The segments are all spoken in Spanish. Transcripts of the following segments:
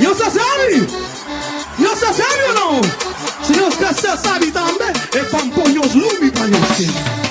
Yo se sabe? Yo se sabe ou não? Se você se sabe também, é pamponhos lumi para você.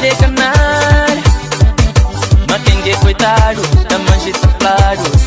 iré ganar. Matengue cuidado, tamanji templado.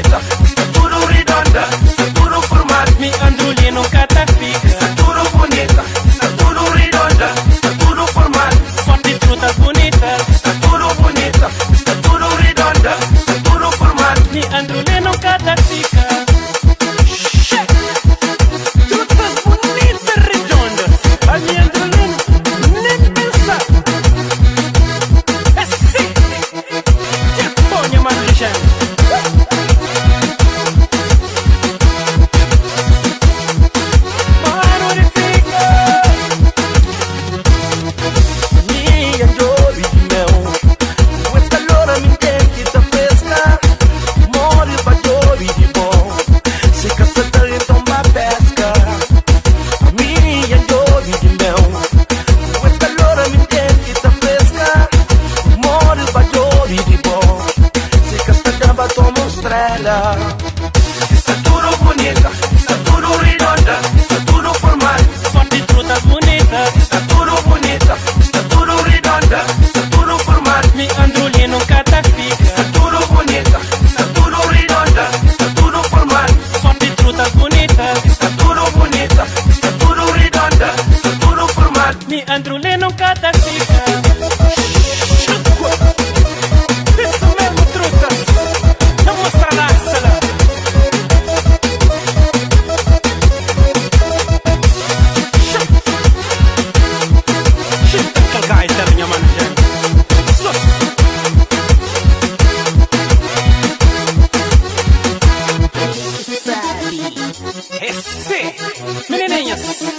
Esta Esse, menininhas. Ui.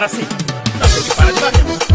Para tem que parar de